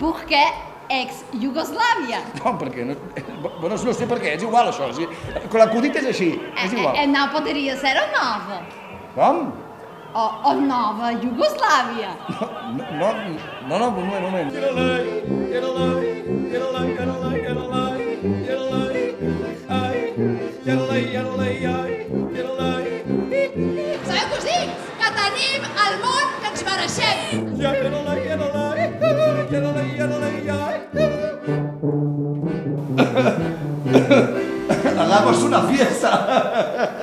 què ex-Iugoslàvia? No, perquè no... Bueno, no sé per què, és igual això. Sí. L'acudit és així, és E, igual. e não poderia ser a nova. Com? O, o nova Iugoslàvia. No, no, no, no, un moment, un moment. Sabeu què us dic? Que tenim el món que ens mereixem. Hagamos una fiesta.